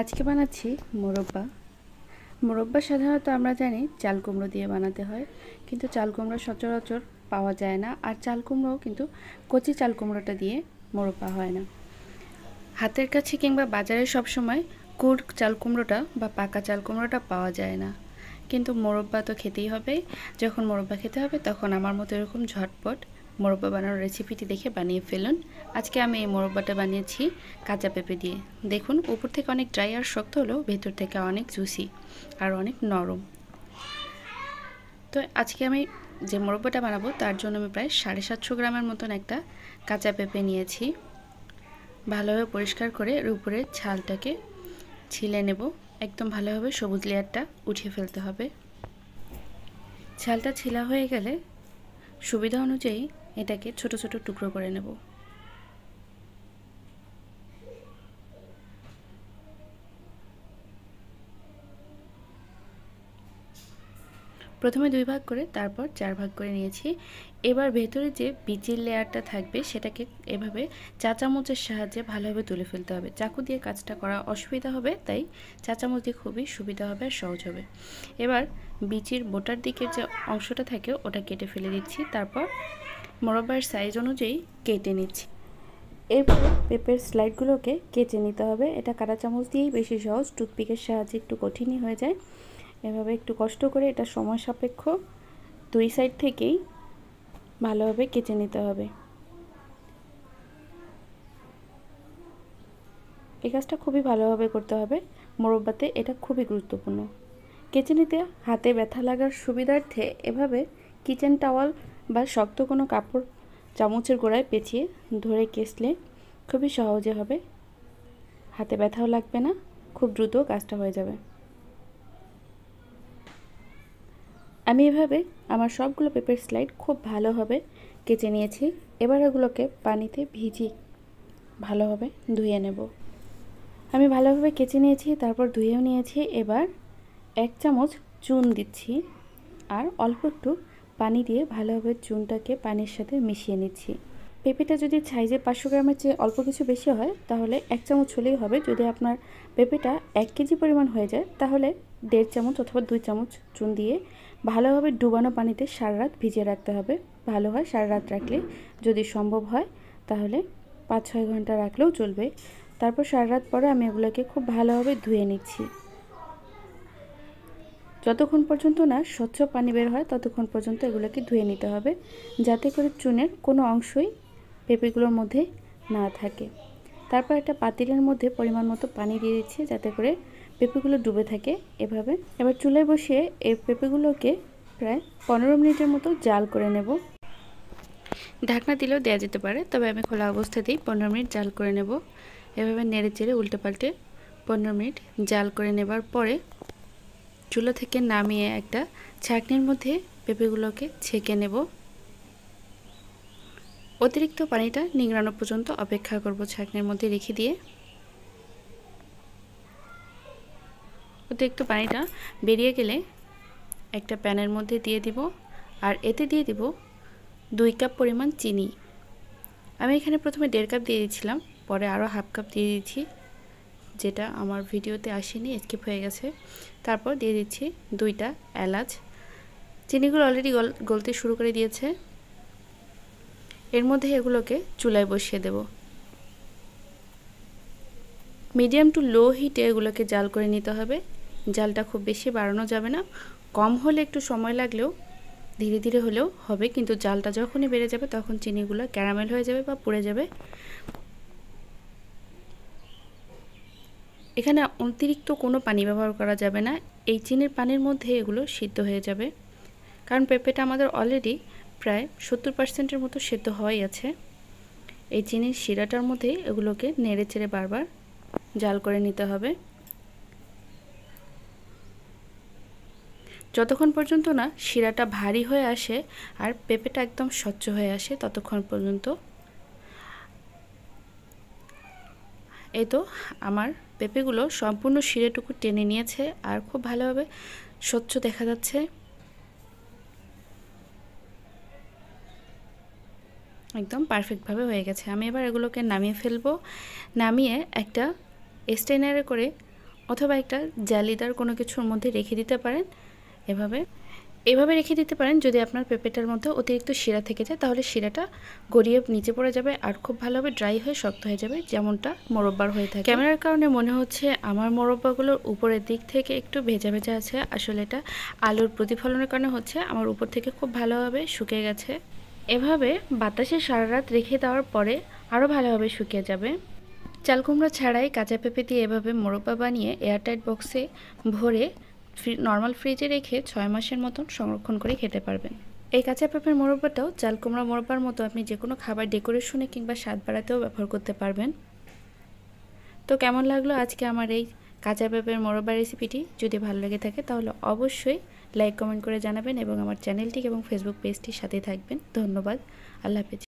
আজকে বানাচ্ছি মোরব্বা। মোরব্বা সাধারণত আমরা জানি চাল কুমড়ো দিয়ে বানাতে হয়, কিন্তু চাল কুমড়ো সচরাচর পাওয়া যায় না, আর চাল কুমড়োও কিন্তু কচি চাল কুমড়োটা দিয়ে মোরব্বা হয় না। হাতের কাছে কিংবা বাজারে সবসময় কুড় চাল কুমড়োটা বা পাকা চাল কুমড়োটা পাওয়া যায় না। কিন্তু মোরব্বা তো খেতেই হবে, যখন মোরব্বা খেতে হবে তখন আমার মতো এরকম ঝটপট মোরব্বা বানানোর রেসিপিটি দেখে বানিয়ে ফেলুন। আজকে আমি এই মোরব্বাটা বানিয়েছি কাঁচা পেঁপে দিয়ে। দেখুন, উপর থেকে অনেক ড্রাই আর শক্ত হলেও ভেতর থেকে অনেক জুসি আর অনেক নরম। তো আজকে আমি যে মোরব্বাটা বানাবো, তার জন্য আমি প্রায় সাড়ে সাতশো গ্রামের মতন একটা কাঁচা পেঁপে নিয়েছি। ভালোভাবে পরিষ্কার করে এর উপরে ছালটাকে ছিলে নেব। একদম ভালোভাবে সবুজ লেয়ারটা উঠিয়ে ফেলতে হবে। ছালটা ছিলা হয়ে গেলে সুবিধা অনুযায়ী এটাকে ছোট ছোট টুকরো করে নেব। প্রথমে দুই ভাগ করে, তারপর চার ভাগ করে নিয়েছি। এবার ভেতরে যে বিচির লেয়ারটা থাকবে, সেটাকে এভাবে চা চামচের সাহায্যে ভালোভাবে তুলে ফেলতে হবে। চাকু দিয়ে কাজটা করা অসুবিধা হবে, তাই চা চামচ দিয়ে খুবই সুবিধা হবে আর সহজ হবে। এবার বিচির বোটার দিকের যে অংশটা থাকে, ওটা কেটে ফেলে দিচ্ছি। তারপর মোরব্বার সাইজ অনুযায়ী কেটে নিচ্ছি। এরপর পেঁপের স্লাইডগুলোকে কেটে নিতে হবে। এটা কাটা চামচ দিয়েই বেশি সহজ। টুথপিকের সাহায্যে একটু কঠিনই হয়ে যায়। এভাবে একটু কষ্ট করে এটা সময় সাপেক্ষ দুই সাইড থেকেই ভালোভাবে কেচে নিতে হবে। এই কাজটা খুবই ভালোভাবে করতে হবে। মোরব্বাতে এটা খুবই গুরুত্বপূর্ণ। কেচে নিতে হাতে ব্যথা লাগার সুবিধার্থে এভাবে কিচেন টাওয়াল বা শক্ত কোনো কাপড় চামচের গোড়ায় পেঁচিয়ে ধরে কেসলে খুবই সহজে হবে। হাতে ব্যথাও লাগবে না, খুব দ্রুত কাজটা হয়ে যাবে। আমি এভাবে আমার সবগুলো পেপার স্লাইড খুব ভালোভাবে কেচে নিয়েছি। এবার ওগুলোকে পানিতে ভিজি ভালোভাবে ধুয়ে নেব। আমি ভালোভাবে কেচে নিয়েছি, তারপর ধুয়েও নিয়েছি। এবার এক চামচ চুন দিচ্ছি, আর অল্প একটু পানি দিয়ে ভালোভাবে চুনটাকে পানির সাথে মিশিয়ে নিচ্ছি। পেঁপেটা যদি সাইজে পাঁচশো গ্রামের চেয়ে অল্প কিছু বেশি হয়, তাহলে এক চামচ হলেই হবে। যদি আপনার পেঁপেটা এক কেজি পরিমাণ হয়ে যায়, তাহলে দেড় চামচ অথবা দুই চামচ চুন দিয়ে ভালোভাবে ডুবানো পানিতে সারা রাত ভিজিয়ে রাখতে হবে। ভালো হয় সারা রাত রাখলে যদি সম্ভব হয়, তাহলে পাঁচ ছয় ঘণ্টা রাখলেও চলবে। তারপর সারা রাত পরে আমি এগুলোকে খুব ভালোভাবে ধুয়ে নিচ্ছি। যতক্ষণ পর্যন্ত না স্বচ্ছ পানি বের হয়, ততক্ষণ পর্যন্ত এগুলোকে ধুয়ে নিতে হবে, যাতে করে চুনের কোনো অংশই পেঁপেগুলোর মধ্যে না থাকে। তারপর একটা পাতিলের মধ্যে পরিমাণ মতো পানি দিয়ে দিচ্ছি, যাতে করে পেঁপেগুলো ডুবে থাকে এভাবে। এবার চুলায় বসিয়ে এই পেঁপেগুলোকে প্রায় পনেরো মিনিটের মতো জাল করে নেব। ঢাকনা দিলেও দেওয়া যেতে পারে, তবে আমি খোলা অবস্থাতেই পনেরো মিনিট জাল করে নেব। এভাবে নেড়ে চেড়ে উল্টে পাল্টে পনেরো মিনিট জাল করে নেবার পরে চুলা থেকে নামিয়ে একটা ছাঁকনির মধ্যে পেঁপেগুলোকে ছেঁকে নেব। অতিরিক্ত পানিটা নিংড়ানো পর্যন্ত অপেক্ষা করব ছাঁকনির মধ্যে রেখে দিয়ে। অতিরিক্ত পানিটা বেরিয়ে গেলে একটা প্যানের মধ্যে দিয়ে দিব আর এতে দিয়ে দিব দুই কাপ পরিমাণ চিনি। আমি এখানে প্রথমে দেড় কাপ দিয়ে দিয়েছিলাম, পরে আরও হাফ কাপ দিয়ে দিচ্ছি যেটা আমার ভিডিওতে আসেনি স্কিপ হয়ে গেছে। তারপর দিয়ে দিচ্ছি দুইটা এলাচ। চিনিগুলো অলরেডি গলতে শুরু করে দিয়েছে। এর মধ্যে এগুলোকে চুলায় বসিয়ে দেব। মিডিয়াম টু লো হিটে এগুলোকে জাল করে নিতে হবে। জালটা খুব বেশি বাড়ানো যাবে না। কম হলে একটু সময় লাগলেও, ধীরে ধীরে হলেও হবে। কিন্তু জালটা যখনই বেড়ে যাবে, তখন চিনিগুলো ক্যারামেল হয়ে যাবে বা পুড়ে যাবে। এখানে অতিরিক্ত কোনো পানি ব্যবহার করা যাবে না। এই চিনির পানির মধ্যে এগুলো সিদ্ধ হয়ে যাবে। কারণ পেঁপেটা আমাদের অলরেডি প্রায় সত্তর পার্সেন্টের মতো সেদ্ধ হওয়াই আছে। এই চিনির শিরাটার মধ্যে এগুলোকে নেড়ে চেড়ে বারবার জাল করে নিতে হবে। যতক্ষণ পর্যন্ত না শিরাটা ভারী হয়ে আসে আর পেঁপেটা একদম স্বচ্ছ হয়ে আসে, ততক্ষণ পর্যন্ত। এই তো আমার পেঁপেগুলো সম্পূর্ণ শিরেটুকু টেনে নিয়েছে আর খুব ভালোভাবে স্বচ্ছ দেখা যাচ্ছে। একদম পারফেক্টভাবে হয়ে গেছে। আমি এবার এগুলোকে নামিয়ে ফেলব। নামিয়ে একটা স্টেনারে করে অথবা একটা জালিদার কোনো কিছুর মধ্যে রেখে দিতে পারেন। এভাবে এভাবে রেখে দিতে পারেন, যদি আপনার পেঁপেটার মধ্যে অতিরিক্ত শিরা থেকে যায়, তাহলে শিরাটা গড়িয়ে নিচে পড়ে যাবে আর খুব ভালোভাবে ড্রাই হয়ে শক্ত হয়ে যাবে, যেমনটা মোরব্বার হয়ে থাকে। ক্যামেরার কারণে মনে হচ্ছে আমার মোরব্বাগুলোর উপরের দিক থেকে একটু ভেজা ভেজা আছে, আসলে এটা আলুর প্রতিফলনের কারণে হচ্ছে আমার উপর থেকে খুব ভালোভাবে শুকিয়ে গেছে। এভাবে বাতাসে সারা রাত রেখে দেওয়ার পরে আরও ভালোভাবে শুকিয়ে যাবে। চাল কুমড়ো ছাড়াই কাঁচা পেঁপে দিয়ে এভাবে মোরব্বা বানিয়ে এয়ারটাইট বক্সে ভরে নর্মাল ফ্রিজে রেখে ছয় মাসের মতন সংরক্ষণ করে খেতে পারবেন। এই কাঁচা পেঁপের মোরব্বাটাও চাল কুমড়া মোরব্বার মতো আপনি যে কোনো খাবার ডেকোরেশনে কিংবা স্বাদ বাড়াতেও ব্যবহার করতে পারবেন। তো কেমন লাগল আজকে আমার এই কাঁচা পেঁপের মোরব্বা রেসিপিটি যদি ভালো লেগে থাকে তাহলে অবশ্যই লাইক কমেন্ট করে জানাবেন এবং আমার চ্যানেলটি এবং ফেসবুক পেজটির সাথে থাকবেন। ধন্যবাদ। আল্লাহ হাফেজ।